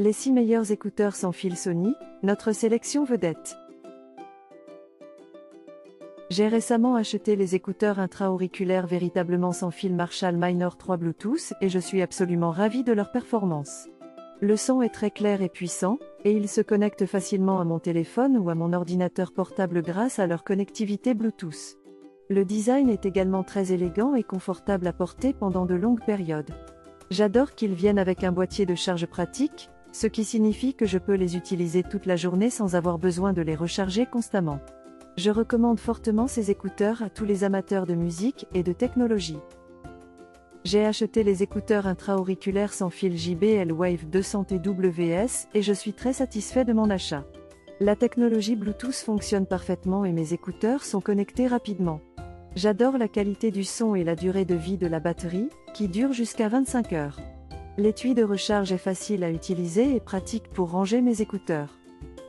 Les 6 meilleurs écouteurs sans fil Sony, notre sélection vedette. J'ai récemment acheté les écouteurs intra-auriculaires véritablement sans fil Marshall Minor 3 Bluetooth et je suis absolument ravi de leur performance. Le son est très clair et puissant, et ils se connectent facilement à mon téléphone ou à mon ordinateur portable grâce à leur connectivité Bluetooth. Le design est également très élégant et confortable à porter pendant de longues périodes. J'adore qu'ils viennent avec un boîtier de charge pratique, ce qui signifie que je peux les utiliser toute la journée sans avoir besoin de les recharger constamment. Je recommande fortement ces écouteurs à tous les amateurs de musique et de technologie. J'ai acheté les écouteurs intra-auriculaires sans fil JBL Wave 200 TWS et je suis très satisfait de mon achat. La technologie Bluetooth fonctionne parfaitement et mes écouteurs sont connectés rapidement. J'adore la qualité du son et la durée de vie de la batterie, qui dure jusqu'à 25 heures. L'étui de recharge est facile à utiliser et pratique pour ranger mes écouteurs.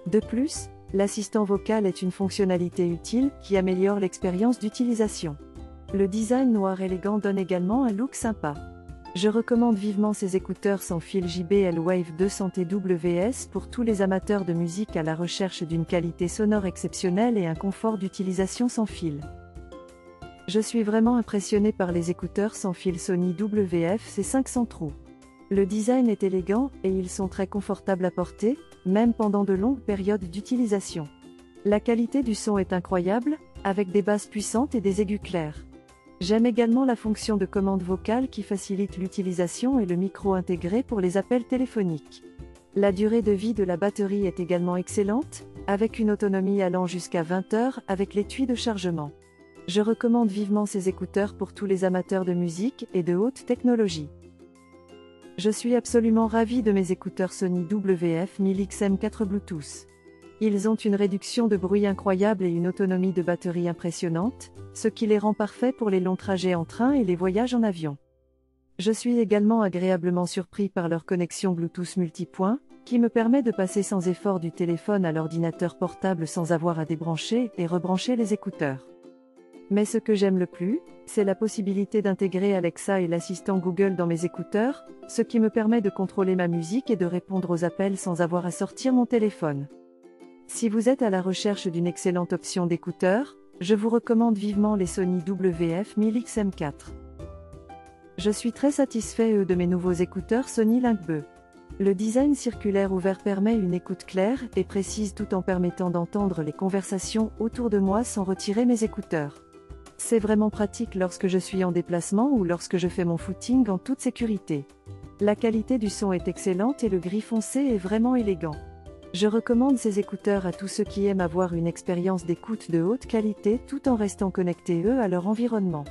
De plus, l'assistant vocal est une fonctionnalité utile qui améliore l'expérience d'utilisation. Le design noir élégant donne également un look sympa. Je recommande vivement ces écouteurs sans fil JBL Wave 200 TWS pour tous les amateurs de musique à la recherche d'une qualité sonore exceptionnelle et un confort d'utilisation sans fil. Je suis vraiment impressionné par les écouteurs sans fil Sony WF C500 trous. Le design est élégant et ils sont très confortables à porter, même pendant de longues périodes d'utilisation. La qualité du son est incroyable, avec des basses puissantes et des aigus clairs. J'aime également la fonction de commande vocale qui facilite l'utilisation et le micro intégré pour les appels téléphoniques. La durée de vie de la batterie est également excellente, avec une autonomie allant jusqu'à 20 heures avec l'étui de chargement. Je recommande vivement ces écouteurs pour tous les amateurs de musique et de haute technologie. Je suis absolument ravi de mes écouteurs Sony WF 1000XM4 Bluetooth. Ils ont une réduction de bruit incroyable et une autonomie de batterie impressionnante, ce qui les rend parfaits pour les longs trajets en train et les voyages en avion. Je suis également agréablement surpris par leur connexion Bluetooth multipoint, qui me permet de passer sans effort du téléphone à l'ordinateur portable sans avoir à débrancher et rebrancher les écouteurs. Mais ce que j'aime le plus, c'est la possibilité d'intégrer Alexa et l'assistant Google dans mes écouteurs, ce qui me permet de contrôler ma musique et de répondre aux appels sans avoir à sortir mon téléphone. Si vous êtes à la recherche d'une excellente option d'écouteurs, je vous recommande vivement les Sony WF 1000XM4. Je suis très satisfait de mes nouveaux écouteurs Sony Link Le design circulaire ouvert permet une écoute claire et précise tout en permettant d'entendre les conversations autour de moi sans retirer mes écouteurs. C'est vraiment pratique lorsque je suis en déplacement ou lorsque je fais mon footing en toute sécurité. La qualité du son est excellente et le gris foncé est vraiment élégant. Je recommande ces écouteurs à tous ceux qui aiment avoir une expérience d'écoute de haute qualité tout en restant connectés eux à leur environnement.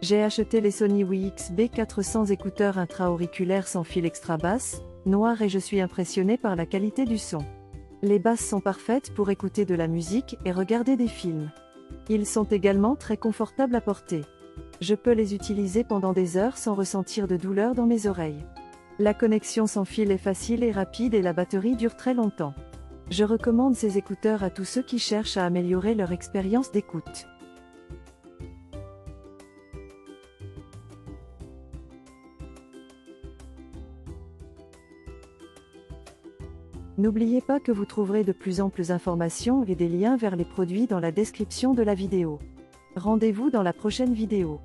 J'ai acheté les Sony WX B400 écouteurs intra-auriculaires sans fil extra basse, noirs et je suis impressionné par la qualité du son. Les basses sont parfaites pour écouter de la musique et regarder des films. Ils sont également très confortables à porter. Je peux les utiliser pendant des heures sans ressentir de douleur dans mes oreilles. La connexion sans fil est facile et rapide et la batterie dure très longtemps. Je recommande ces écouteurs à tous ceux qui cherchent à améliorer leur expérience d'écoute. N'oubliez pas que vous trouverez de plus amples informations et des liens vers les produits dans la description de la vidéo. Rendez-vous dans la prochaine vidéo.